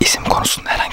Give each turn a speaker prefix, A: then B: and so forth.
A: isim konusunda herhangi